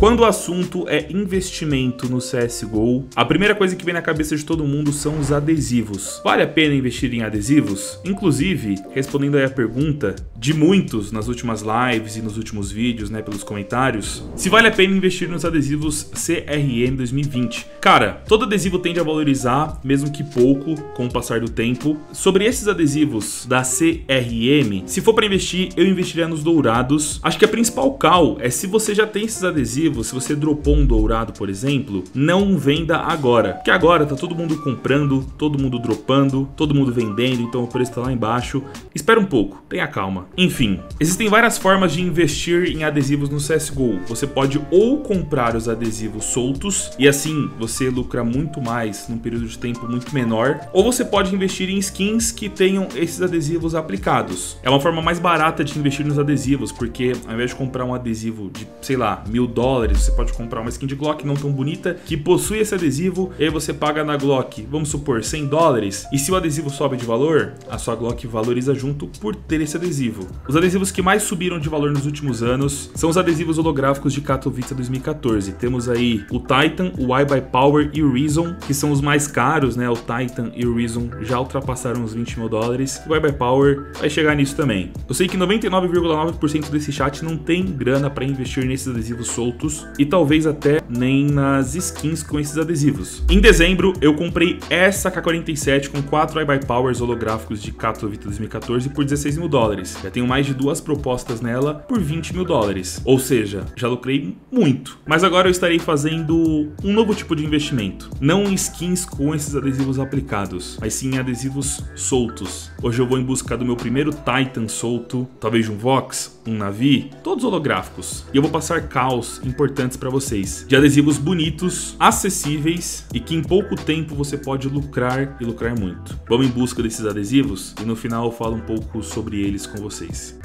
Quando o assunto é investimento no CSGO, a primeira coisa que vem na cabeça de todo mundo são os adesivos. Vale a pena investir em adesivos? Inclusive, respondendo aí a pergunta de muitos nas últimas lives e nos últimos vídeos, né, pelos comentários, se vale a pena investir nos adesivos CRM 2020. Cara, todo adesivo tende a valorizar, mesmo que pouco, com o passar do tempo. Sobre esses adesivos da CRM, se for para investir, eu investiria nos dourados. Acho que a principal cal é se você já tem esses adesivos, se você dropou um dourado, por exemplo, não venda agora. Porque agora tá todo mundo comprando, todo mundo dropando, todo mundo vendendo, então o preço tá lá embaixo. Espera um pouco, tenha calma. Enfim, existem várias formas de investir em adesivos no CSGO. Você pode ou comprar os adesivos soltos e assim você lucra muito mais num período de tempo muito menor, ou você pode investir em skins que tenham esses adesivos aplicados. É uma forma mais barata de investir nos adesivos, porque ao invés de comprar um adesivo de, sei lá, mil dólares, você pode comprar uma skin de Glock não tão bonita que possui esse adesivo, e aí você paga na Glock, vamos supor, 100 dólares, e se o adesivo sobe de valor, a sua Glock valoriza junto por ter esse adesivo. Os adesivos que mais subiram de valor nos últimos anos são os adesivos holográficos de Katowice 2014. Temos aí o Titan, o Y by Power e o Reason, que são os mais caros, né? O Titan e o Reason já ultrapassaram os 20 mil dólares. O Y by Power vai chegar nisso também. Eu sei que 99,9% desse chat não tem grana para investir nesses adesivos soltos e talvez até nem nas skins com esses adesivos. Em dezembro, eu comprei essa K47 com 4 by Powers holográficos de Katowice 2014 por 16 mil dólares. Já tenho mais de duas propostas nela por 20 mil dólares. Ou seja, já lucrei muito. Mas agora eu estarei fazendo um novo tipo de investimento. Não em skins com esses adesivos aplicados, mas sim em adesivos soltos. Hoje eu vou em busca do meu primeiro Titan solto, talvez um Vox, um Navi, todos holográficos. E eu vou passar caos importantes para vocês. De adesivos bonitos, acessíveis e que em pouco tempo você pode lucrar e lucrar muito. Vamos em busca desses adesivos e no final eu falo um pouco sobre eles com vocês.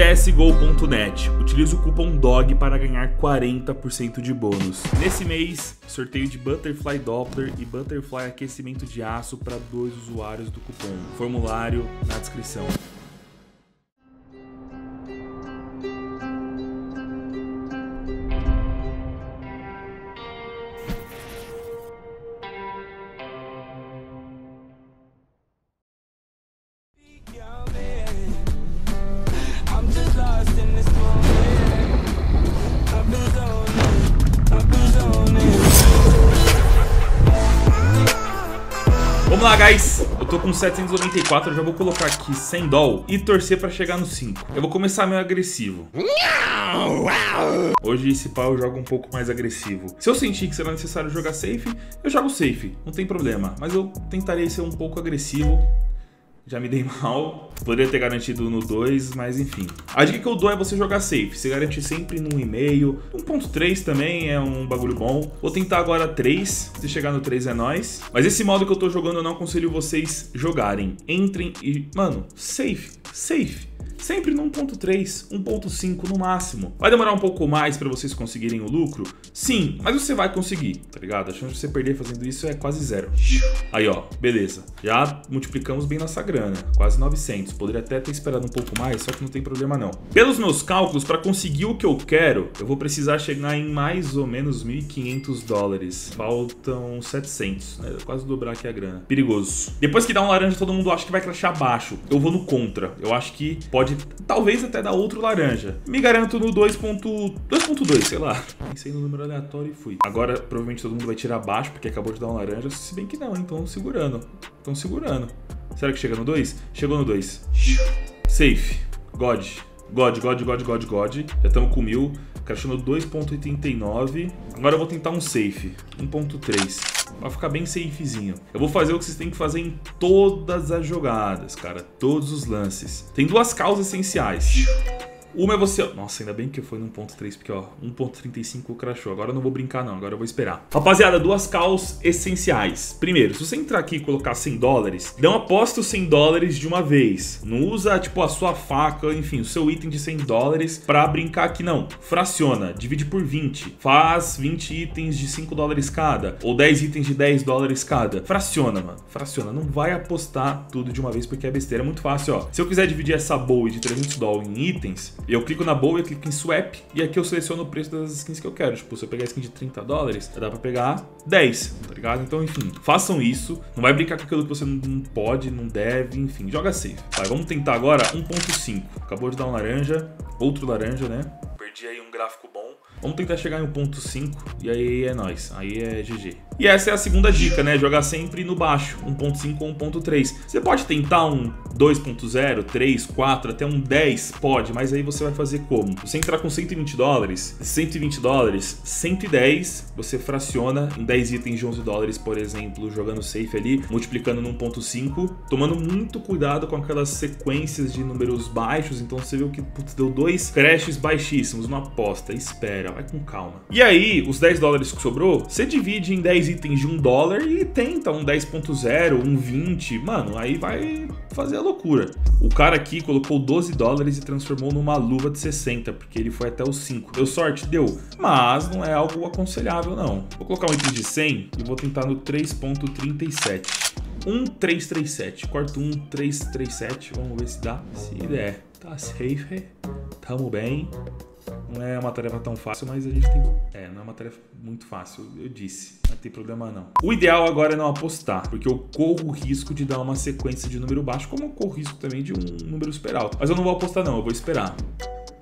csgo.net. Utilize o cupom DOG para ganhar 40% de bônus. Nesse mês, sorteio de Butterfly Doppler e Butterfly aquecimento de aço para dois usuários do cupom. Formulário na descrição. Vamos lá, guys! Eu tô com 794, eu já vou colocar aqui 100 doll e torcer pra chegar no 5. Eu vou começar meio agressivo. Hoje, esse pau eu jogo um pouco mais agressivo. Se eu sentir que será necessário jogar safe, eu jogo safe, não tem problema. Mas eu tentarei ser um pouco agressivo. Já me dei mal. Poderia ter garantido no 2, mas enfim. A dica que eu dou é você jogar safe. Você garante sempre no 1,5. 1.3 também é um bagulho bom. Vou tentar agora 3. Se chegar no 3 é nóis. Mas esse modo que eu tô jogando eu não aconselho vocês jogarem. Entrem e... Mano, safe. Safe. Sempre no 1.3, 1.5 no máximo. Vai demorar um pouco mais para vocês conseguirem o lucro? Sim, mas você vai conseguir, tá ligado? A chance de você perder fazendo isso é quase zero. Aí, ó, beleza. Já multiplicamos bem nossa grana, quase 900. Poderia até ter esperado um pouco mais, só que não tem problema não. Pelos meus cálculos, para conseguir o que eu quero, eu vou precisar chegar em mais ou menos 1.500 dólares. Faltam 700, né? Quase dobrar aqui a grana. Perigoso. Depois que dá um laranja, todo mundo acha que vai crashar baixo. Eu vou no contra. Eu acho que pode talvez até dar outro laranja. Me garanto no 2.2, sei lá. Pensei no número aleatório e fui. Agora, provavelmente todo mundo vai tirar baixo, porque acabou de dar um laranja. Se bem que não, hein? Estão segurando. Estão segurando. Será que chega no 2? Chegou no 2. Safe. God. God, God, God, God, God. Já estamos com mil. Crashou no 2.89. Agora eu vou tentar um safe. 1.3. Vai ficar bem safezinho. Eu vou fazer o que vocês têm que fazer em todas as jogadas, cara. Todos os lances. Tem duas causas essenciais. Uma é você. Nossa, ainda bem que foi no 1.3, porque ó, 1.35 crashou. Agora eu não vou brincar, não. Agora eu vou esperar. Rapaziada, duas calls essenciais. Primeiro, se você entrar aqui e colocar 100 dólares, não aposta os 100 dólares de uma vez. Não usa, tipo, a sua faca, enfim, o seu item de 100 dólares pra brincar aqui, não. Fraciona, divide por 20. Faz 20 itens de 5 dólares cada. Ou 10 itens de 10 dólares cada. Fraciona, mano. Fraciona. Não vai apostar tudo de uma vez porque é besteira. É muito fácil, ó. Se eu quiser dividir essa boa de 300 dólares em itens, eu clico na boa, eu clico em swap e aqui eu seleciono o preço das skins que eu quero. Tipo, se eu pegar skin de 30 dólares, dá pra pegar 10, tá ligado? Então, enfim, façam isso. Não vai brincar com aquilo que você não pode, não deve, enfim, joga safe. Vai, vamos tentar agora 1.5. Acabou de dar um laranja, outro laranja, né? Perdi aí um gráfico bom. Vamos tentar chegar em 1.5 e aí é nóis, aí é GG. E essa é a segunda dica, né? Jogar sempre no baixo, 1.5 ou 1.3. Você pode tentar um 2.0, 3, 4, até um 10, pode, mas aí você vai fazer como? Você entrar com 120 dólares, 120 dólares, 110, você fraciona em 10 itens de 11 dólares, por exemplo, jogando safe ali, multiplicando no 1.5, tomando muito cuidado com aquelas sequências de números baixos, então você viu que putz, deu dois crashes baixíssimos, uma aposta, espera, vai com calma. E aí, os 10 dólares que sobrou, você divide em 10 itens de 1 dólar e tenta um 10.0, um 20, mano, aí vai fazer a loucura. O cara aqui colocou 12 dólares e transformou numa luva de 60, porque ele foi até os 5. Deu sorte? Deu. Mas não é algo aconselhável, não. Vou colocar um item de 100 e vou tentar no 3.37. 1337. Corto 1337. Vamos ver se dá. Se der. Tá safe. Tamo bem. Não é uma tarefa tão fácil, mas a gente tem. É, não é uma tarefa muito fácil, eu disse. Não tem problema não. O ideal agora é não apostar, porque eu corro o risco de dar uma sequência de número baixo, como eu corro o risco também de um número super alto. Mas eu não vou apostar, não, eu vou esperar.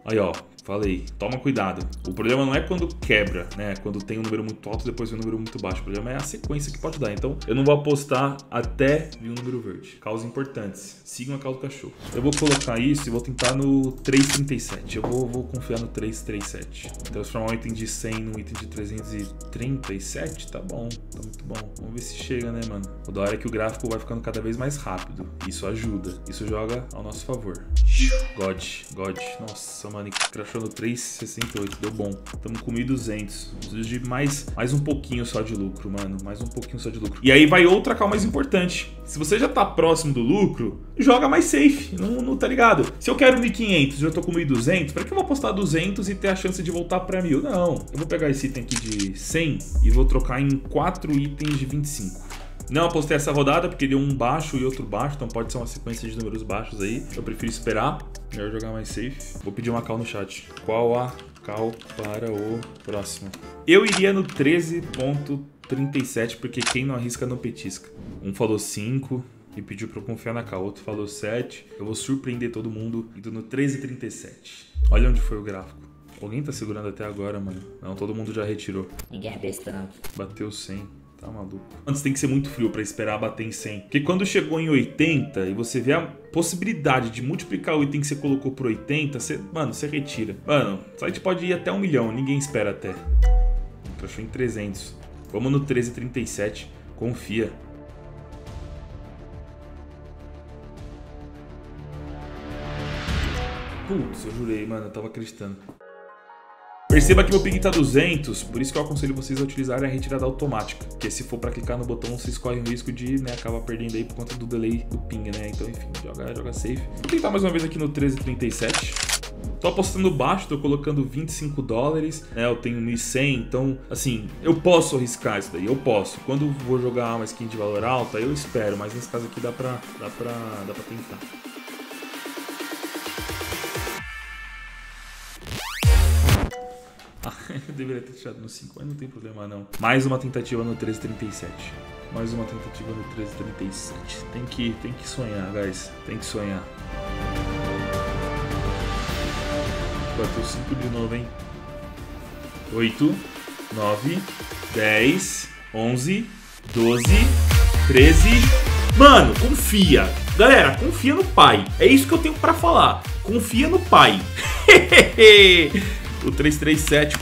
Aí, ó, falei, toma cuidado. O problema não é quando quebra, né? Quando tem um número muito alto depois vem um número muito baixo. O problema é a sequência que pode dar. Então, eu não vou apostar até vir um número verde. Causas importantes. Sigam a causa do cachorro. Eu vou colocar isso e vou tentar no 337. Eu vou, vou confiar no 337. Transformar um item de 100 num item de 337, tá bom. Tá muito bom. Vamos ver se chega, né, mano? Toda hora que o gráfico vai ficando cada vez mais rápido. Isso ajuda. Isso joga ao nosso favor. God, God. Nossa, mano, crashou no 368, deu bom. Tamo com 1.200. Preciso de mais, mais um pouquinho só de lucro, mano. Mais um pouquinho só de lucro. E aí vai outra cal mais importante. Se você já tá próximo do lucro, joga mais safe. Não, não tá ligado? Se eu quero 1.500 e eu tô com 1.200, pra que eu vou apostar 200 e ter a chance de voltar pra 1.000? Não. Eu vou pegar esse item aqui de 100 e vou trocar em 4 itens de 25. Não apostei essa rodada porque deu um baixo e outro baixo, então pode ser uma sequência de números baixos aí. Eu prefiro esperar, melhor jogar mais safe. Vou pedir uma call no chat. Qual a call para o próximo? Eu iria no 13.37 porque quem não arrisca não petisca. Um falou 5 e pediu para eu confiar na call, outro falou 7. Eu vou surpreender todo mundo indo no 13.37. Olha onde foi o gráfico. Alguém tá segurando até agora, mano? Não, todo mundo já retirou. Ninguém é besta, não. Bateu 100. Tá maluco. Antes tem que ser muito frio pra esperar bater em 100. Porque quando chegou em 80 e você vê a possibilidade de multiplicar o item que você colocou por 80, você, mano, você retira. Mano, o site pode ir até um milhão, ninguém espera até. Crashou em 300. Vamos no 1337. Confia. Putz, eu jurei, mano, eu tava acreditando. Perceba que meu ping tá 200, por isso que eu aconselho vocês a utilizarem a retirada automática. Porque se for pra clicar no botão, vocês correm o risco de né, acabar perdendo aí por conta do delay do ping, né? Então, enfim, joga, joga safe. Vou tentar mais uma vez aqui no 1337. Tô apostando baixo, tô colocando 25 dólares, né? Eu tenho 1.100, então, assim, eu posso arriscar isso daí, eu posso. Quando vou jogar uma skin de valor alta, eu espero, mas nesse caso aqui dá pra, dá pra, dá pra tentar. Eu deveria ter deixado no 5, mas não tem problema não. Mais uma tentativa no 1337. Mais uma tentativa no 1337. Tem que, tem que sonhar, guys. Tem que sonhar. Bateu 5 de novo, hein? 8, 9, 10, 11, 12, 13. Mano, confia. Galera, confia no pai. É isso que eu tenho pra falar. Confia no pai. o 337.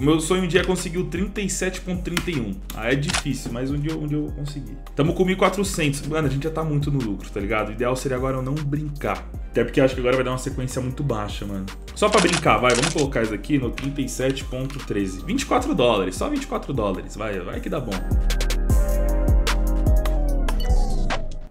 O meu sonho um dia é conseguir o 37.31. Ah, é difícil, mas um dia, um dia eu vou conseguir. Tamo com 1.400. Mano, a gente já tá muito no lucro, tá ligado? O ideal seria agora eu não brincar. Até porque acho que agora vai dar uma sequência muito baixa, mano. Só pra brincar, vai, vamos colocar isso aqui no 37.13. 24 dólares, só 24 dólares. Vai, vai que dá bom.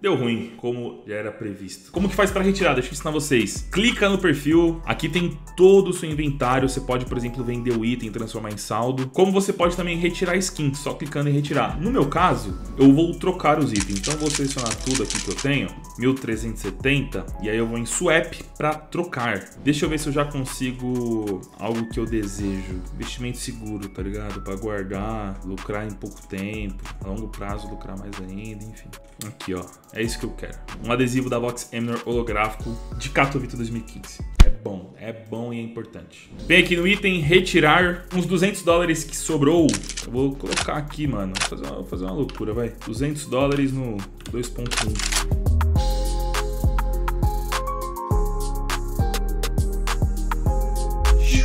Deu ruim, como já era previsto. Como que faz para retirar? Deixa eu ensinar vocês. Clica no perfil, aqui tem todo o seu inventário. Você pode, por exemplo, vender o item, transformar em saldo. Como você pode também retirar skin, só clicando em retirar. No meu caso, eu vou trocar os itens. Então vou selecionar tudo aqui que eu tenho, 1370, e aí eu vou em swap para trocar. Deixa eu ver se eu já consigo algo que eu desejo. Investimento seguro, tá ligado? Para guardar, lucrar em pouco tempo, a longo prazo lucrar mais ainda, enfim. Aqui, ó. É isso que eu quero. Um adesivo da Vox Eminor holográfico de Katowice 2015. É bom, é bom e é importante. Vem aqui no item retirar uns 200 dólares que sobrou. Eu vou colocar aqui, mano. Vou fazer uma, vou fazer uma loucura, vai. 200 dólares no 2.1.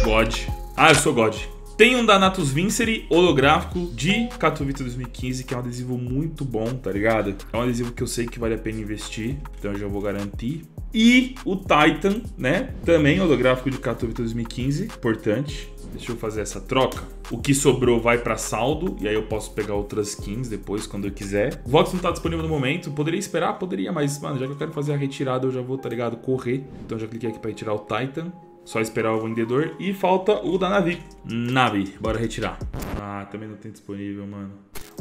God. Ah, eu sou God. Tem um da Natus Vincere holográfico de Katowice 2015, que é um adesivo muito bom, tá ligado? É um adesivo que eu sei que vale a pena investir, então eu já vou garantir. E o Titan, né? Também holográfico de Katowice 2015, importante. Deixa eu fazer essa troca. O que sobrou vai para saldo, e aí eu posso pegar outras skins depois, quando eu quiser. O Vox não tá disponível no momento. Poderia esperar? Poderia, mas, mano, já que eu quero fazer a retirada, eu já vou, tá ligado? Correr. Então já cliquei aqui para retirar o Titan. Só esperar o vendedor. E falta o da Navi. Navi, bora retirar. Ah, também não tem disponível, mano.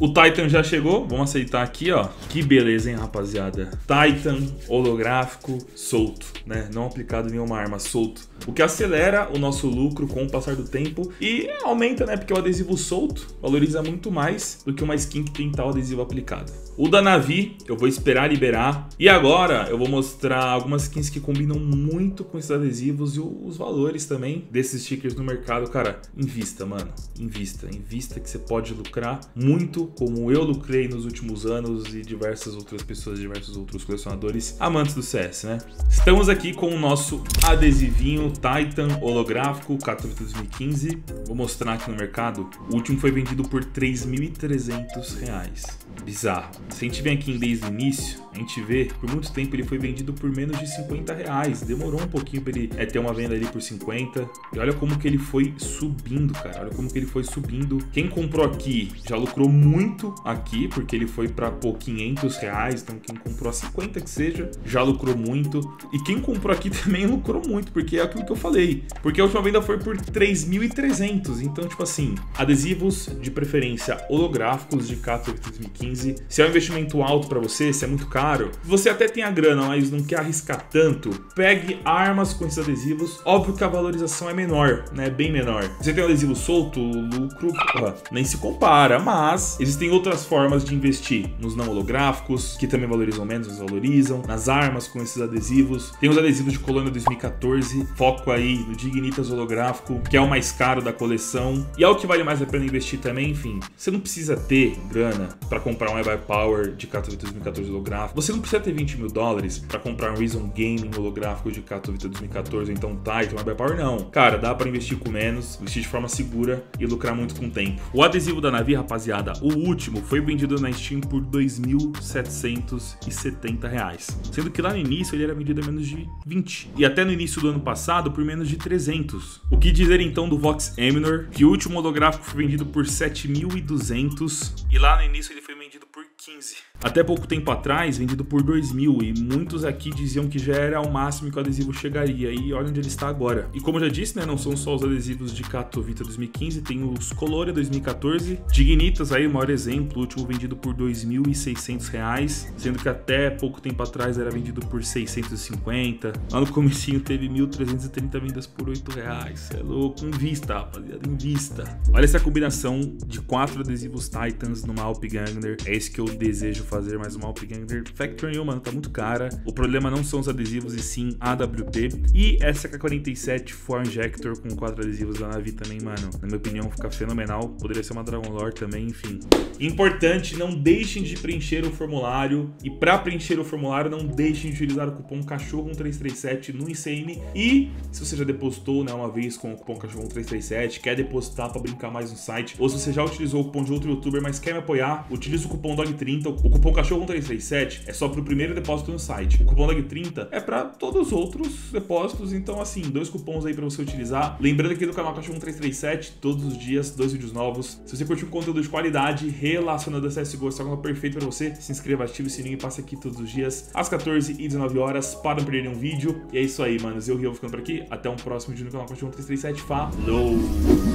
O Titan já chegou, vamos aceitar aqui, ó. Que beleza, hein, rapaziada. Titan holográfico solto, né? Não aplicado em nenhuma arma, solto. O que acelera o nosso lucro com o passar do tempo e aumenta, né? Porque o adesivo solto valoriza muito mais do que uma skin que tem tal adesivo aplicado. O da Navi eu vou esperar liberar. E agora eu vou mostrar algumas skins que combinam muito com esses adesivos e os valores também desses stickers no mercado. Cara, invista, mano. Invista. Invista que você pode lucrar muito como eu lucrei nos últimos anos e diversas outras pessoas, diversos outros colecionadores amantes do CS, né? Estamos aqui com o nosso adesivinho Titan holográfico Katowice 2015. Vou mostrar aqui no mercado. O último foi vendido por 3.300 reais. Bizarro. Se a gente vem aqui desde o início, a gente vê, por muito tempo ele foi vendido por menos de 50 reais. Demorou um pouquinho para ele é, ter uma venda ali por 50. E olha como que ele foi subindo, cara. Olha como que ele foi subindo. Quem comprou aqui já lucrou muito aqui, porque ele foi para pô, 500 reais. Então quem comprou a 50 que seja, já lucrou muito. E quem comprou aqui também lucrou muito, porque é aquilo que eu falei. Porque a última venda foi por 3.300. Então, tipo assim, adesivos de preferência holográficos de Cato 2015. Se é um investimento alto para você, se é muito caro, você até tem a grana, mas não quer arriscar tanto, pegue armas com esses adesivos. Óbvio que a valorização é menor, né? Bem menor. Você tem um adesivo solto, o lucro porra, nem se compara, mas existem outras formas de investir nos não holográficos, que também valorizam menos, mas valorizam, nas armas com esses adesivos. Tem os adesivos de Colônia 2014, foco aí no Dignitas holográfico, que é o mais caro da coleção e é o que vale mais a pena investir também, enfim. Você não precisa ter grana para comprar um Ever Power de Katowice 2014 holográfico. Você não precisa ter 20 mil dólares para comprar um Reason Gaming holográfico de Katowice 2014, então Titan, Ever Power, não. Cara, dá para investir com menos, investir de forma segura e lucrar muito com o tempo. O adesivo da Navi, rapaziada, o último foi vendido na Steam por 2.770 reais, sendo que lá no início ele era vendido a menos de 20 e até no início do ano passado por menos de 300. O que dizer então do Vox Eminor, que o último holográfico foi vendido por 7.200 e lá no início ele foi vendido por 15. Até pouco tempo atrás, vendido por 2 mil, e muitos aqui diziam que já era o máximo que o adesivo chegaria, e olha onde ele está agora. E como eu já disse, né, não são só os adesivos de Katowice 2015, tem os Coloria 2014, Dignitas aí, o maior exemplo, o último vendido por 2.600 reais, sendo que até pouco tempo atrás era vendido por 650, lá no comecinho teve 1.330 vendas por 8 reais, é louco, invista, rapaziada, invista. Olha essa combinação de quatro adesivos Titans numa Alp Gangner. É isso que eu desejo fazer, mais uma Alp Gangster Factory 1, mano, tá muito cara. O problema não são os adesivos, e sim a AWP. E essa K47 For Injector com quatro adesivos da Navi também, mano. Na minha opinião, fica fenomenal. Poderia ser uma Dragon Lore também, enfim. Importante, não deixem de preencher o formulário. E para preencher o formulário, não deixem de utilizar o cupom cachorro1337 no ICM. E se você já depositou né, uma vez com o cupom cachorro1337, quer depositar para brincar mais no site, ou se você já utilizou o cupom de outro youtuber, mas quer me apoiar, utilize o cupom DOG30. O cupom cachorro1337 é só para o primeiro depósito no site. O cupom DOG30 é para todos os outros depósitos. Então, assim, dois cupons aí para você utilizar. Lembrando aqui do canal Cachorro 1337, todos os dias, dois vídeos novos. Se você curtiu conteúdo de qualidade relacionado a CSGO, esse é perfeito para você. Se inscreva, ative o sininho e passe aqui todos os dias, às 14 e 19 horas, para não perder nenhum vídeo. E é isso aí, manos. Eu, Rio, ficando por aqui. Até um próximo vídeo no canal Cachorro 1337. Falou!